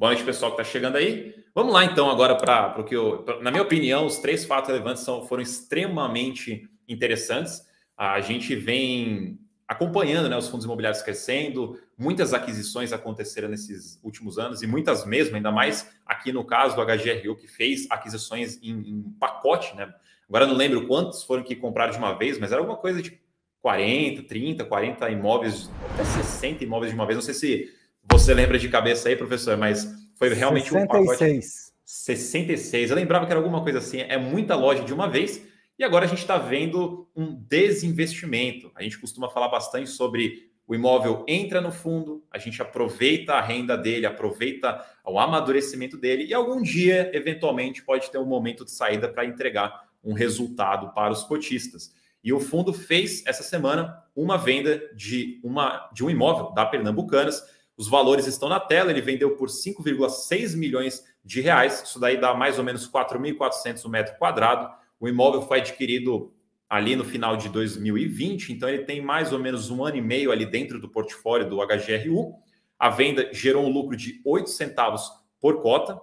Boa noite, pessoal que está chegando aí. Vamos lá, então, agora para o que eu. Pra, na minha opinião, os três fatos relevantes são, foram extremamente interessantes. A gente vem acompanhando né, os fundos imobiliários crescendo, muitas aquisições aconteceram nesses últimos anos, e muitas mesmo, ainda mais aqui no caso do HGRU, que fez aquisições em, em pacote, né? Agora não lembro quantos foram que compraram de uma vez, mas era alguma coisa de 40, 30, 40 imóveis, até 60 imóveis de uma vez. Não sei se você lembra de cabeça aí, professor, mas foi realmente 66. um pacote. 66. Eu lembrava que era alguma coisa assim. É muita loja de uma vez. E agora a gente está vendo um desinvestimento. A gente costuma falar bastante sobre o imóvel entra no fundo, a gente aproveita a renda dele, aproveita o amadurecimento dele e algum dia, eventualmente, pode ter um momento de saída para entregar um resultado para os cotistas. E o fundo fez essa semana uma venda de, uma, de um imóvel da Pernambucanas. Os valores estão na tela. Ele vendeu por 5,6 milhões de reais. Isso daí dá mais ou menos 4.400 um metro quadrado. O imóvel foi adquirido ali no final de 2020, então ele tem mais ou menos um ano e meio ali dentro do portfólio do HGRU. A venda gerou um lucro de 8 centavos por cota.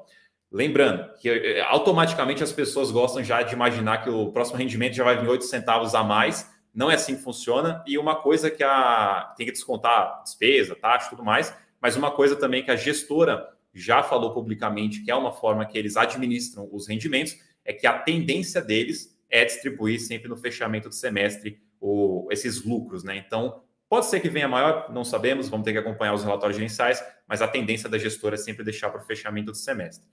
Lembrando que eh, automaticamente as pessoas gostam já de imaginar que o próximo rendimento já vai vir 8 centavos a mais. Não é assim que funciona. E uma coisa que a tem que descontar despesa, taxa, tudo mais, mas uma coisa também que a gestora já falou publicamente, que é uma forma que eles administram os rendimentos, é que a tendência deles é distribuir sempre no fechamento do semestre o, esses lucros, né? Então, pode ser que venha maior, não sabemos, vamos ter que acompanhar os relatórios gerenciais, mas a tendência da gestora é sempre deixar para o fechamento do semestre.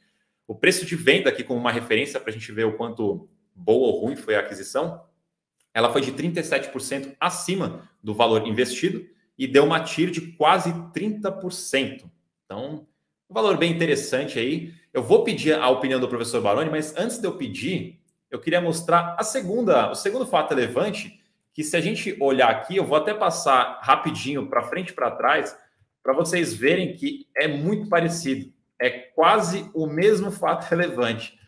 O preço de venda, aqui como uma referência para a gente ver o quanto boa ou ruim foi a aquisição, ela foi de 37% acima do valor investido e deu uma TIR de quase 30%. Então, um valor bem interessante aí. Eu vou pedir a opinião do professor Baroni, mas antes de eu pedir, eu queria mostrar a segunda, o segundo fato relevante, que se a gente olhar aqui, eu vou até passar rapidinho para frente e para trás, para vocês verem que é muito parecido. É quase o mesmo fato relevante.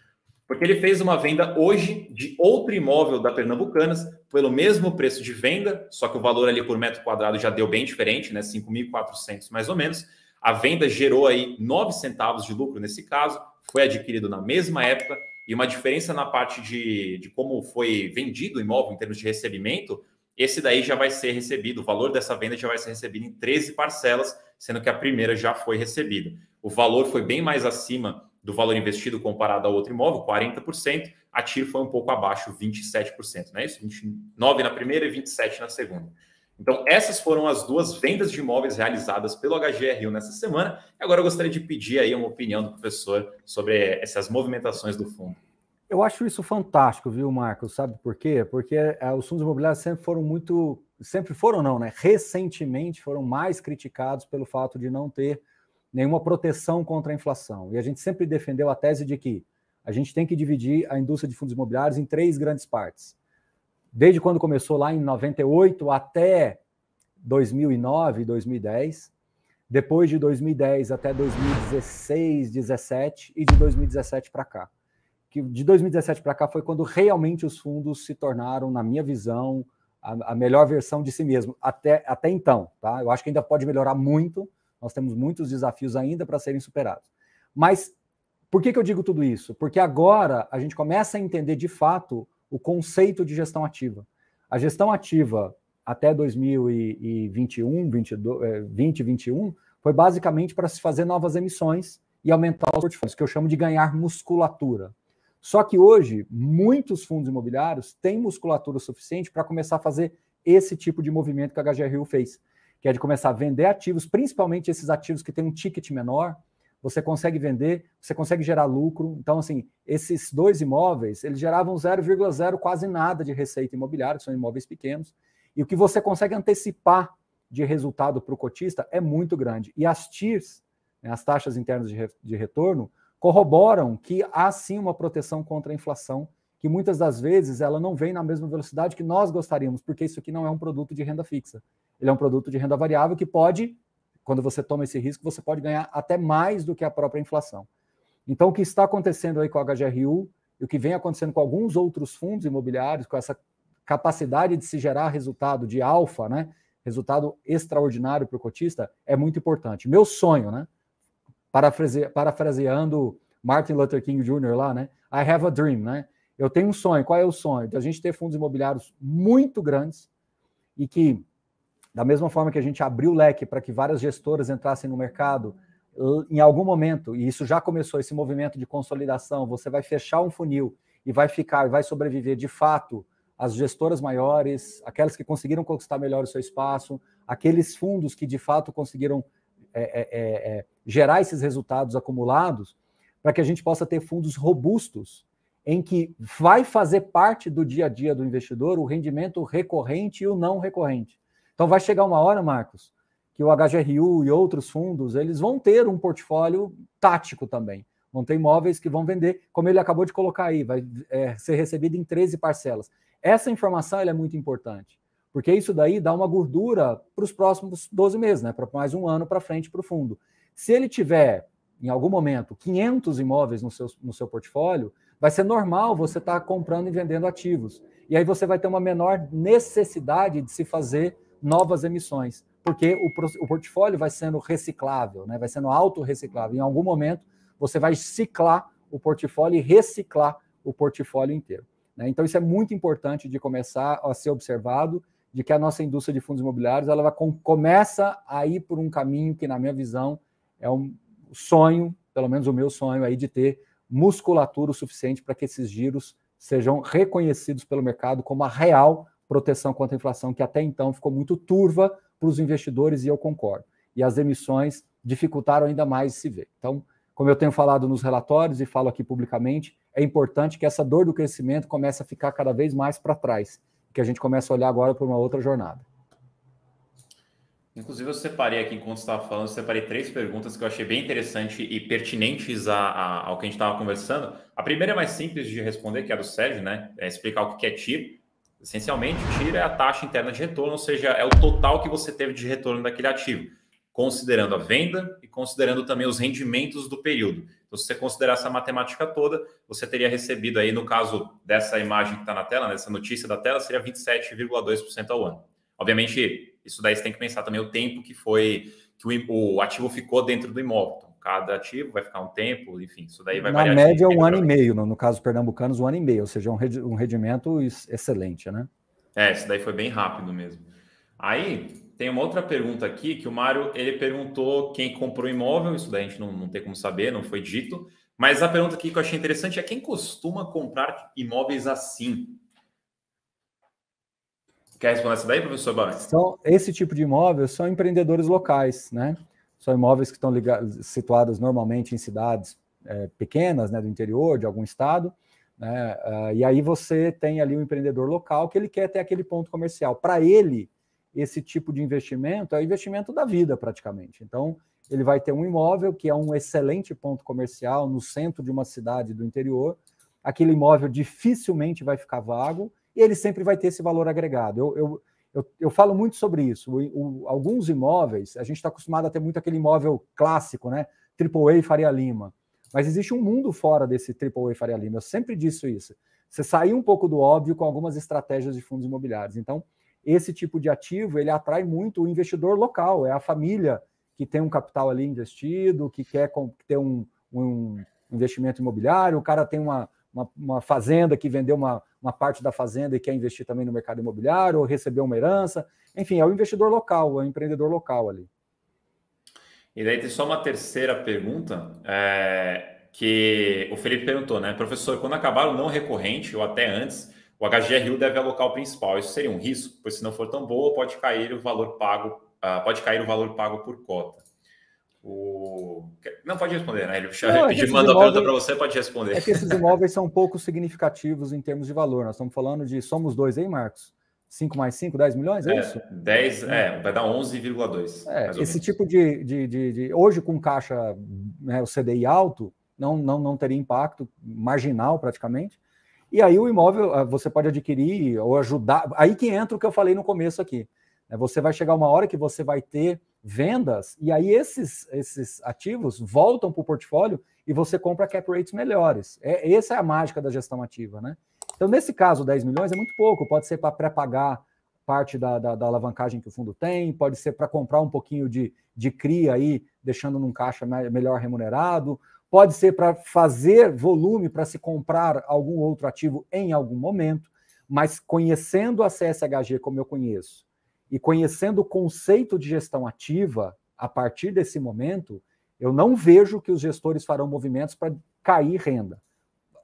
Porque ele fez uma venda hoje de outro imóvel da Pernambucanas pelo mesmo preço de venda, só que o valor ali por metro quadrado já deu bem diferente, né? 5.400 mais ou menos. A venda gerou aí 9 centavos de lucro nesse caso, foi adquirido na mesma época, e uma diferença na parte de, de como foi vendido o imóvel em termos de recebimento, esse daí já vai ser recebido, o valor dessa venda já vai ser recebido em 13 parcelas, sendo que a primeira já foi recebida. O valor foi bem mais acima do valor investido comparado ao outro imóvel, 40%, a TIR foi um pouco abaixo, 27%, não é isso? 29 na primeira e 27 na segunda. Então, essas foram as duas vendas de imóveis realizadas pelo HGRU nessa semana. E agora eu gostaria de pedir aí uma opinião do professor sobre essas movimentações do fundo. Eu acho isso fantástico, viu, Marcos? Sabe por quê? Porque é, os fundos imobiliários sempre foram muito. Sempre foram, não, né? Recentemente foram mais criticados pelo fato de não ter nenhuma proteção contra a inflação. E a gente sempre defendeu a tese de que a gente tem que dividir a indústria de fundos imobiliários em três grandes partes desde quando começou lá em 98 até 2009, 2010, depois de 2010 até 2016, 17 e de 2017 para cá. Que de 2017 para cá foi quando realmente os fundos se tornaram, na minha visão, a, a, melhor versão de si mesmo até, até então, tá? Eu acho que ainda pode melhorar muito. Nós temos muitos desafios ainda para serem superados. Mas por que, que eu digo tudo isso? Porque agora a gente começa a entender de fato o conceito de gestão ativa. A gestão ativa até 2021, 2021, foi basicamente para se fazer novas emissões e aumentar os portfólios, que eu chamo de ganhar musculatura. Só que hoje, muitos fundos imobiliários têm musculatura suficiente para começar a fazer esse tipo de movimento que a HGRU fez, que é de começar a vender ativos, principalmente esses ativos que têm um ticket menor, você consegue vender, você consegue gerar lucro. Então, assim, esses dois imóveis, eles geravam 0,0 quase nada de receita imobiliária, que são imóveis pequenos, e o que você consegue antecipar de resultado para o cotista é muito grande. E as TIRs, né, as taxas internas de, re, de retorno, corroboram que há sim uma proteção contra a inflação, que muitas das vezes ela não vem na mesma velocidade que nós gostaríamos, porque isso aqui não é um produto de renda fixa. Ele é um produto de renda variável que pode quando você toma esse risco, você pode ganhar até mais do que a própria inflação. Então, o que está acontecendo aí com a HGRU e o que vem acontecendo com alguns outros fundos imobiliários, com essa capacidade de se gerar resultado de alfa, né? Resultado extraordinário para o cotista, é muito importante. Meu sonho, né? parafrase, parafraseando Martin Luther King Jr. lá, né? I have a dream, né? Eu tenho um sonho. Qual é o sonho? De a gente ter fundos imobiliários muito grandes e que, da mesma forma que a gente abriu o leque para que várias gestoras entrassem no mercado, em algum momento, e isso já começou, esse movimento de consolidação, você vai fechar um funil e vai ficar, vai sobreviver de fato as gestoras maiores, aquelas que conseguiram conquistar melhor o seu espaço, aqueles fundos que de fato conseguiram é, é, é, é gerar esses resultados acumulados, para que a gente possa ter fundos robustos em que vai fazer parte do dia a dia do investidor o rendimento recorrente e o não recorrente. Então vai chegar uma hora, Marcos, que o HGRU e outros fundos, eles vão ter um portfólio tático também. Vão ter imóveis que vão vender, como ele acabou de colocar aí, vai é, ser recebido em 13 parcelas. Essa informação é muito importante, porque isso daí dá uma gordura para os próximos 12 meses, né? para mais um ano para frente para o fundo. Se ele tiver, em algum momento, 500 imóveis no seu, no seu portfólio, vai ser normal você estar tá comprando e vendendo ativos. E aí você vai ter uma menor necessidade de se fazer novas emissões, porque o, o portfólio vai sendo reciclável, né? vai sendo autorreciclável. Em algum momento, você vai ciclar o portfólio e reciclar o portfólio inteiro. Né? Então, isso é muito importante de começar a ser observado, de que a nossa indústria de fundos imobiliários ela vai, começa a ir por um caminho que, na minha visão, é um sonho, pelo menos o meu sonho aí, de ter musculatura o suficiente para que esses giros sejam reconhecidos pelo mercado como a real proteção contra a inflação, que até então ficou muito turva para os investidores, e eu concordo. E as emissões dificultaram ainda mais se ver. Então, como eu tenho falado nos relatórios e falo aqui publicamente, é importante que essa dor do crescimento comece a ficar cada vez mais para trás, que a gente comece a olhar agora para uma outra jornada. Inclusive, eu separei aqui, enquanto estava falando, eu separei três perguntas que eu achei bem interessante e pertinentes a, a, ao que a gente estava conversando. A primeira é mais simples de responder, que é a do Sérgio, né? É explicar o que é TIR. Essencialmente, o TIR é a taxa interna de retorno, ou seja, é o total que você teve de retorno daquele ativo, considerando a venda e considerando também os rendimentos do período. Então, se você considerar essa matemática toda, você teria recebido aí, no caso dessa imagem que está na tela, nessa notícia da tela, seria 27,2% ao ano. Obviamente, isso daí você tem que pensar também o tempo que foi que o ativo ficou dentro do imóvel. Cada ativo vai ficar um tempo, enfim, isso daí vai Na variar. Na média, um ano e meio, no, no caso pernambucanos, um ano e meio, ou seja, um, um rendimento excelente, né? É, isso daí foi bem rápido mesmo. Aí, tem uma outra pergunta aqui que o Mário ele perguntou quem comprou imóvel, isso daí a gente não, não tem como saber, não foi dito. Mas a pergunta aqui que eu achei interessante é quem costuma comprar imóveis assim? Quer responder essa daí, professor Barão? São, esse tipo de imóvel são empreendedores locais, né? São imóveis que estão ligados, situados normalmente em cidades é, pequenas, né, do interior, de algum estado, né? Uh, e aí você tem ali um empreendedor local que ele quer ter aquele ponto comercial. Para ele, esse tipo de investimento é o investimento da vida, praticamente. Então, ele vai ter um imóvel que é um excelente ponto comercial no centro de uma cidade do interior. Aquele imóvel dificilmente vai ficar vago e ele sempre vai ter esse valor agregado. Eu, eu, eu, eu falo muito sobre isso. O, o, alguns imóveis, a gente está acostumado a ter muito aquele imóvel clássico, né? AAA Faria Lima. Mas existe um mundo fora desse AAA Faria Lima. Eu sempre disse isso. Você sair um pouco do óbvio com algumas estratégias de fundos imobiliários. Então, esse tipo de ativo, ele atrai muito o investidor local, é a família que tem um capital ali investido, que quer ter um, um investimento imobiliário, o cara tem uma, uma, uma fazenda que vendeu uma, uma parte da fazenda e quer investir também no mercado imobiliário, ou recebeu uma herança. Enfim, é o investidor local, é o empreendedor local ali. E daí tem só uma terceira pergunta, é, que o Felipe perguntou, né? Professor, quando acabar o não recorrente, ou até antes, o HGRU deve alocar o principal. Isso seria um risco, pois se não for tão boa, pode cair o valor pago, uh, pode cair o valor pago por cota. Não pode responder, né? Ele não, pediu, é manda a pergunta para você, pode responder. É que esses imóveis são pouco significativos em termos de valor. Nós estamos falando de somos dois aí, Marcos? 5 mais 5, 10 milhões, é, é isso? 10, é, vai dar 11,2. É, esse tipo de, de, de, de, Hoje, com caixa, né, o CDI alto, não, não, não teria impacto, marginal praticamente. E aí o imóvel ah, você pode adquirir ou ajudar. Aí que entra o que eu falei no começo aqui. Né? Você vai chegar uma hora que você vai ter vendas, e aí esses, esses ativos voltam para o portfólio e você compra cap rates melhores. É, essa é a mágica da gestão ativa, né? Então, nesse caso, 10 milhões é muito pouco, pode ser para pré-pagar parte da, da, da, alavancagem que o fundo tem, pode ser para comprar um pouquinho de, de CRI aí, deixando num caixa melhor remunerado, pode ser para fazer volume para se comprar algum outro ativo em algum momento, mas conhecendo a CSHG como eu conheço e conhecendo o conceito de gestão ativa a partir desse momento, eu não vejo que os gestores farão movimentos para cair renda.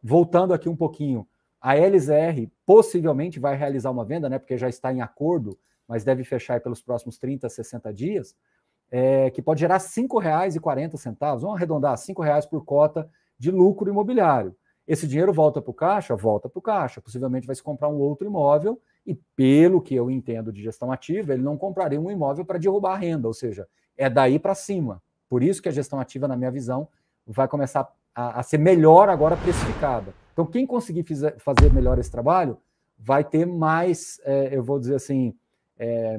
Voltando aqui um pouquinho a LZR possivelmente vai realizar uma venda, né, porque já está em acordo, mas deve fechar pelos próximos 30, 60 dias, é, que pode gerar R$ 5,40, vamos arredondar, R$ 5,00 por cota de lucro imobiliário. Esse dinheiro volta para o caixa? Volta para o caixa. Possivelmente vai se comprar um outro imóvel e, pelo que eu entendo de gestão ativa, ele não compraria um imóvel para derrubar a renda, ou seja, é daí para cima. Por isso que a gestão ativa, na minha visão, vai começar a, a ser melhor agora precificada. Então, quem conseguir fizer, fazer melhor esse trabalho vai ter mais, é, eu vou dizer assim, é,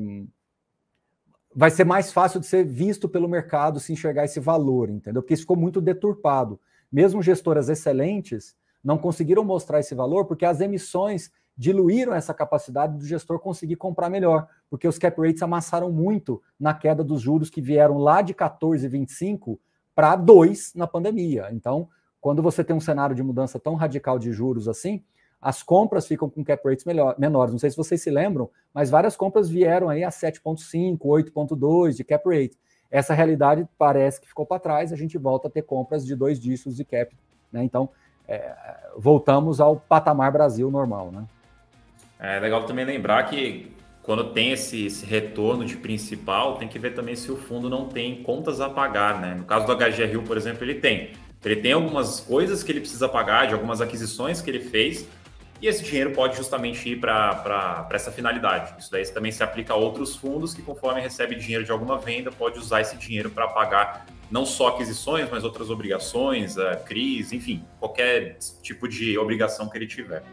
vai ser mais fácil de ser visto pelo mercado se enxergar esse valor, entendeu? Porque isso ficou muito deturpado. Mesmo gestoras excelentes não conseguiram mostrar esse valor porque as emissões diluíram essa capacidade do gestor conseguir comprar melhor, porque os cap rates amassaram muito na queda dos juros que vieram lá de 14,25 para 2 na pandemia. Então, quando você tem um cenário de mudança tão radical de juros assim, as compras ficam com cap rates melhor, menores. Não sei se vocês se lembram, mas várias compras vieram aí a 7,5, 8,2 de cap rate. Essa realidade parece que ficou para trás, a gente volta a ter compras de dois dígitos de cap. Né? Então, é, voltamos ao patamar Brasil normal. Né? É legal também lembrar que quando tem esse, esse, retorno de principal, tem que ver também se o fundo não tem contas a pagar. Né? No caso do HGRU, por exemplo, ele tem. Ele tem algumas coisas que ele precisa pagar, de algumas aquisições que ele fez, e esse dinheiro pode justamente ir para essa finalidade. Isso daí também se aplica a outros fundos que, conforme recebe dinheiro de alguma venda, pode usar esse dinheiro para pagar não só aquisições, mas outras obrigações, uh, CRIs, enfim, qualquer tipo de obrigação que ele tiver.